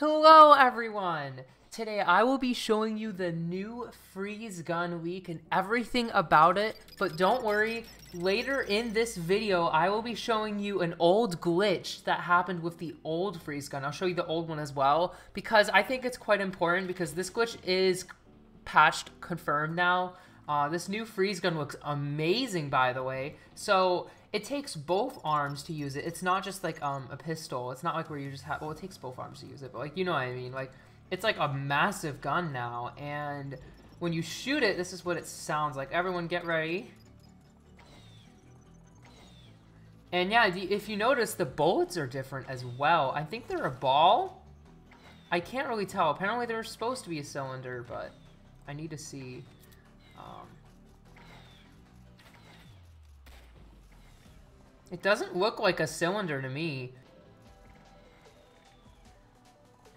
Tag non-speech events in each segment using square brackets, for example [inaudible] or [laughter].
Hello everyone! Today I will be showing you the new freeze gun leak and everything about it, but don't worry, later in this video I will be showing you an old glitch that happened with the old freeze gun. I'll show you the old one as well, because I think it's quite important because this glitch is patched confirmed now. Uh, this new freeze gun looks amazing by the way, so it takes both arms to use it. It's not just like um a pistol. It's not like where you just have well it takes both arms to use it, but like you know what I mean. Like it's like a massive gun now and when you shoot it, this is what it sounds like. Everyone get ready. And yeah, if you notice, the bullets are different as well. I think they're a ball. I can't really tell. Apparently they're supposed to be a cylinder, but I need to see. It doesn't look like a cylinder to me.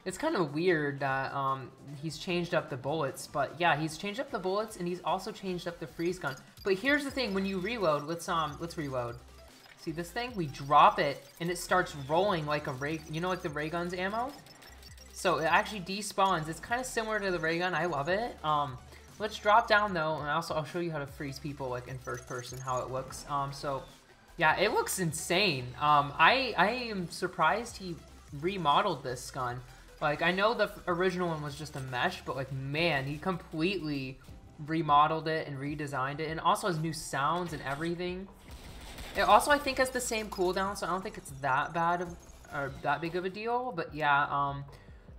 It's kind of weird that um, he's changed up the bullets, but yeah, he's changed up the bullets and he's also changed up the freeze gun. But here's the thing, when you reload, let's um, let's reload. See this thing? We drop it and it starts rolling like a ray, you know like the ray gun's ammo? So it actually despawns. It's kind of similar to the ray gun. I love it. Um, let's drop down though, and also I'll show you how to freeze people like in first person, how it looks. Um, so yeah, it looks insane. Um, I I am surprised he remodeled this gun. Like, I know the original one was just a mesh, but like, man, he completely remodeled it and redesigned it, and also has new sounds and everything. It also, I think, has the same cooldown, so I don't think it's that bad of, or that big of a deal. But yeah, um,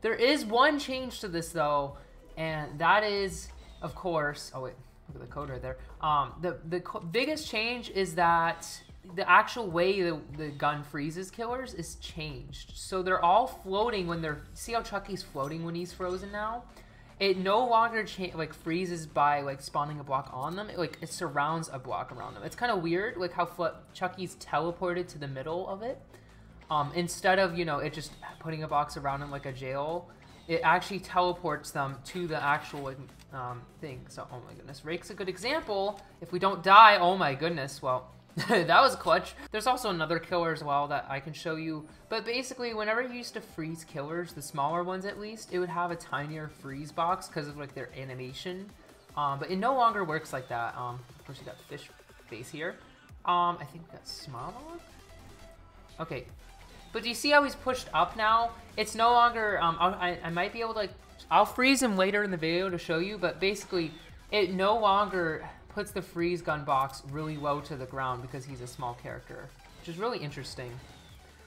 there is one change to this though, and that is, of course, oh wait, look at the code right there. Um, the the biggest change is that the actual way the, the gun freezes killers is changed. So they're all floating when they're... See how Chucky's floating when he's frozen now? It no longer like freezes by like spawning a block on them. It, like it surrounds a block around them. It's kind of weird, like how Chucky's teleported to the middle of it. Um, instead of you know it just putting a box around him like a jail, it actually teleports them to the actual like, um, thing. So oh my goodness, Rake's a good example. If we don't die, oh my goodness, well [laughs] that was clutch. There's also another killer as well that I can show you. But basically, whenever you used to freeze killers, the smaller ones at least, it would have a tinier freeze box because of like their animation. Um, but it no longer works like that. Um, of course, you got fish face here. Um, I think that's small. Okay. But do you see how he's pushed up now? It's no longer, um, I, I might be able to, like, I'll freeze him later in the video to show you, but basically, it no longer puts the freeze gun box really low to the ground because he's a small character, which is really interesting.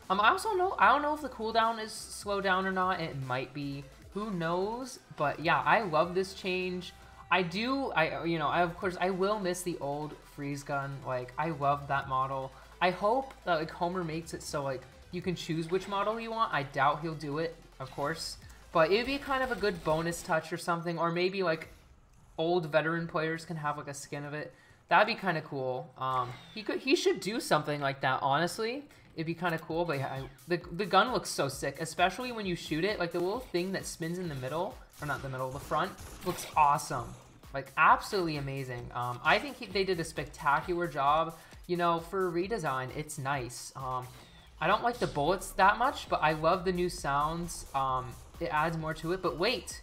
Um, I also know, I don't know if the cooldown is slowed down or not. It might be. Who knows? But yeah, I love this change. I do, I you know, I of course, I will miss the old freeze gun. Like, I love that model. I hope that, like, Homer makes it so, like, you can choose which model you want. I doubt he'll do it, of course. But it'd be kind of a good bonus touch or something. Or maybe, like, old veteran players can have like a skin of it. That'd be kind of cool. Um, he could, he should do something like that. Honestly, it'd be kind of cool. But yeah, I, the the gun looks so sick, especially when you shoot it. Like the little thing that spins in the middle, or not the middle, the front, looks awesome. Like absolutely amazing. Um, I think he, they did a spectacular job. You know, for a redesign, it's nice. Um, I don't like the bullets that much, but I love the new sounds. Um, it adds more to it. But wait,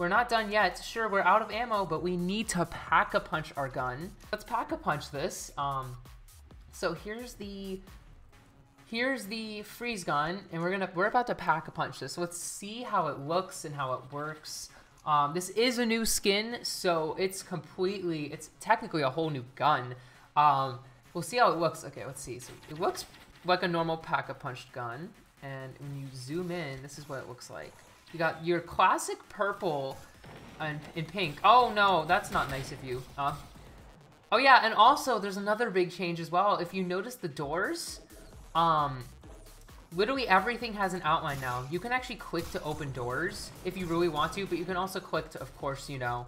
we're not done yet. Sure, we're out of ammo, but we need to pack-a-punch our gun. Let's pack-a-punch this. Um, so here's the here's the freeze gun, and we're gonna we're about to pack-a-punch this. So let's see how it looks and how it works. Um, this is a new skin, so it's completely it's technically a whole new gun. Um, we'll see how it looks. Okay, let's see. So it looks like a normal pack-a-punch gun, and when you zoom in, this is what it looks like. You got your classic purple and in pink. Oh no, that's not nice of you. Uh, oh yeah, and also there's another big change as well. If you notice the doors, um, literally everything has an outline now. You can actually click to open doors if you really want to, but you can also click to, of course, you know,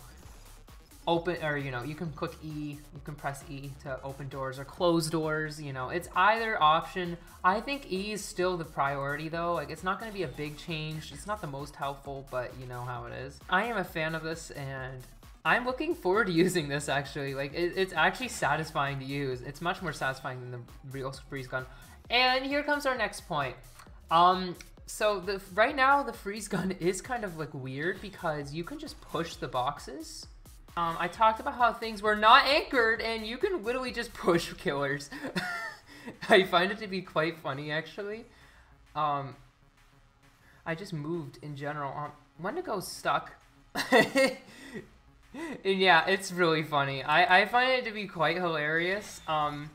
open or you know you can click E you can press E to open doors or close doors you know. It's either option. I think E is still the priority though. Like it's not going to be a big change. It's not the most helpful but you know how it is. I am a fan of this and I'm looking forward to [laughs] using this actually. Like it, it's actually satisfying to use. It's much more satisfying than the real freeze gun. And here comes our next point. Um so the right now the freeze gun [laughs] is kind of like weird because you can just push the boxes. Um, I talked about how things were not anchored and you can literally just [laughs] push killers. [laughs] I find it to be quite funny actually. Um, I just moved in general. Um, Wendigo's stuck. [laughs] and yeah, it's really funny. I, I find it to be quite hilarious. Um,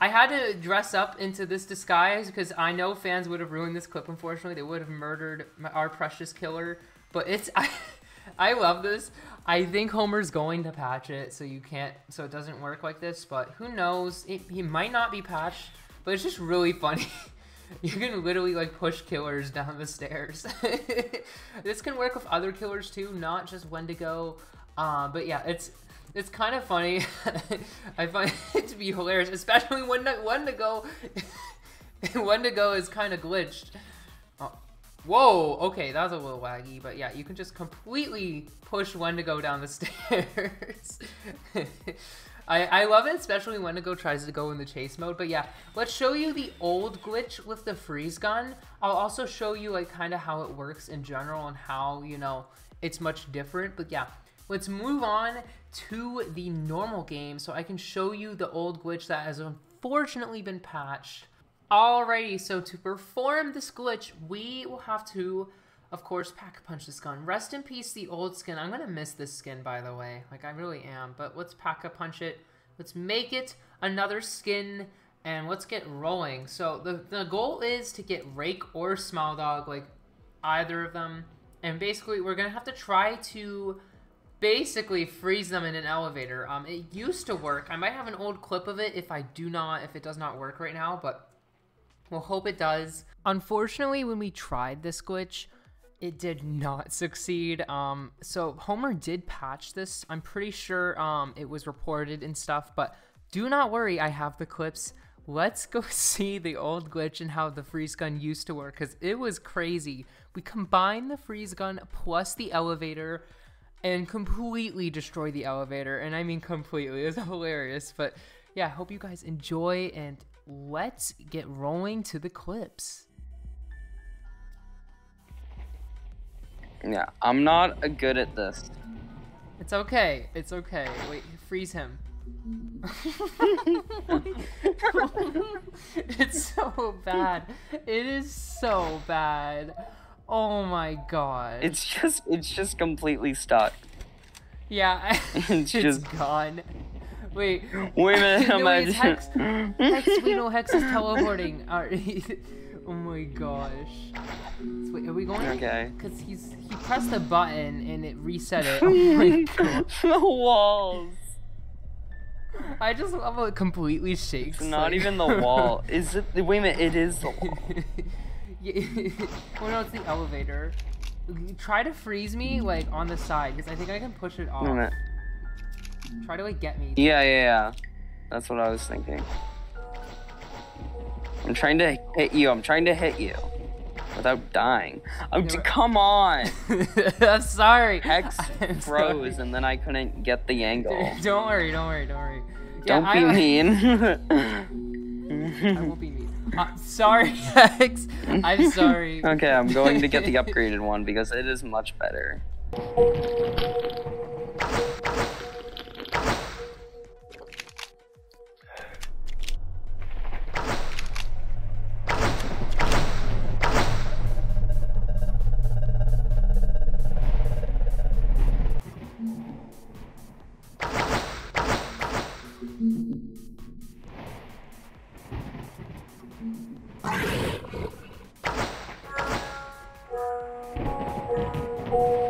I had to dress up into this disguise because I know fans would have ruined this clip. Unfortunately, they would have murdered our precious killer. But it's I, [laughs] I love this. I think Homer's going to patch it so you can't so it doesn't work like this. But who knows? It, he might not be patched. But it's just really funny. [laughs] you can literally like push killers down the stairs. [laughs] this can work with other killers too, not just Wendigo. Uh, but yeah, it's it's kind of funny. I find it to be hilarious, especially when Wendigo Wendigo is kind of glitched. Whoa, okay, that was a little laggy, but yeah, you can just completely push Wendigo down the [laughs] stairs. [laughs] I, I love it, especially when Wendigo tries to go in the chase mode. But yeah, let's show you the old glitch with the freeze gun. I'll also show you like kind of how it works in general and how, you know, it's much different. But yeah, let's move on to the normal game so I can show you the old glitch that has unfortunately been patched. Alrighty, so to perform this glitch, we will have to of course, Pack-a-Punch this gun. Rest in peace, the old skin. I'm going to miss this skin, by the way. Like, I really am. But let's Pack-a-Punch it. Let's make it another skin, and let's get rolling. So, the, the goal is to get Rake or Smile Dog, like, either of them. And basically, we're going to have to try to basically freeze them in an elevator. Um, it used to work. I might have an old clip of it if I do not, if it does not work right now, but we'll hope it does. Unfortunately, when we tried this glitch, it did not [laughs] succeed. Um, so Homer did patch this. I'm pretty sure um, it was reported and stuff, but do not worry, I have the clips. Let's go [laughs] see the old glitch and how the freeze gun used to work because it was crazy. We combined the freeze gun plus the elevator and completely destroy the elevator. And I mean completely. It was [laughs] hilarious. But yeah, hope you guys enjoy and let's get rolling to the clips. Yeah, I'm not good at this. It's okay. It's okay. Wait, freeze him. [laughs] it's so bad. It is so bad. Oh my god. It's just it's just completely stuck. Yeah, [laughs] it's, it's just gone. Wait. Wait a minute, [laughs] no, imagine. Hex, Hex, we know Hex is [laughs] teleporting. [laughs] oh my gosh. So wait, are we going? Okay. Because he's he pressed the button and it reset it. Oh my god. the walls. I just love how it completely shakes. It's not like... even the wall. Is it? Wait a minute. It is the wall. yeah. well, no, it's the elevator. Try to freeze me like on the side because I think I can push it off. Try to like get me. Yeah, yeah, yeah. That's what I was thinking. I'm trying to hit you. I'm trying to hit you without dying. I'm oh, come on. [laughs] I'm sorry. Hex [laughs] I'm froze sorry. and then I couldn't get the angle. [laughs] Don't worry, don't worry, don't worry. Yeah, don't be I, mean. I won't be mean. Uh, sorry, Hex. I'm sorry. Okay, I'm going to get the upgraded one because it is much better. Oh.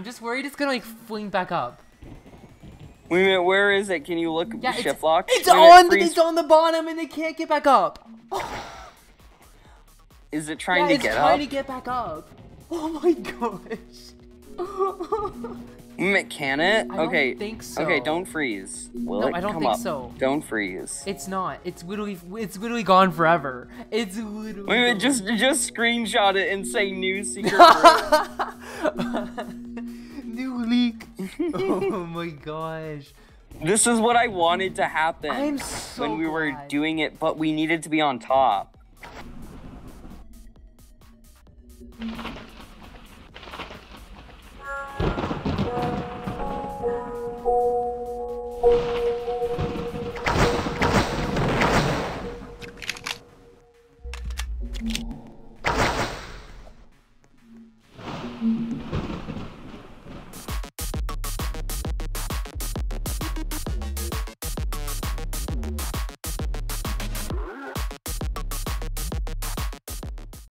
I'm just worried it's gonna like fling back up. Wait a minute, where is it? Can you look yeah, shift it's, lock? It's on. Minute, the, it's on the bottom, and they can't get back up. Oh. [sighs] Is it [sighs] trying yeah, to get trying up? It's trying to get back up. [laughs] Oh my gosh. Can it? I don't okay. think so. Okay, don't freeze. Will No, I don't think up? so. Don't freeze. It's not. It's literally. It's literally gone forever. It's literally. Wait a minute, just just screenshot it and say new secret room. New leak. [laughs] oh my gosh. this is what I wanted to happen I'm so when we were doing it, but we needed to be on top.